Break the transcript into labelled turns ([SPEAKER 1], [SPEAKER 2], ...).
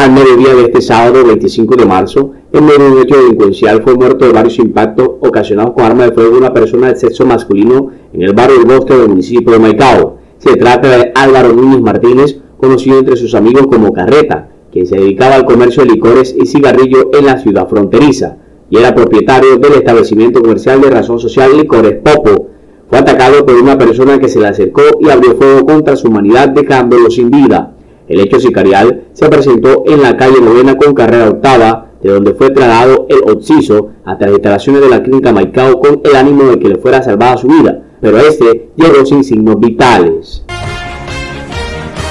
[SPEAKER 1] Al mediodía de este sábado 25 de marzo, en medio de un hecho delincuencial fue muerto de varios impactos ocasionados con arma de fuego una persona de sexo masculino en el barrio del Bosque del municipio de Maicao. Se trata de Álvaro Núñez Martínez, conocido entre sus amigos como Carreta, quien se dedicaba al comercio de licores y cigarrillos en la ciudad fronteriza y era propietario del establecimiento comercial de razón social Licores Popo. Fue atacado por una persona que se le acercó y abrió fuego contra su humanidad dejándolo sin vida. El hecho sicarial se presentó en la calle Novena con carrera octava, de donde fue trasladado el Oxiso hasta las instalaciones de la clínica Maicao con el ánimo de que le fuera salvada su vida, pero este llegó sin signos vitales.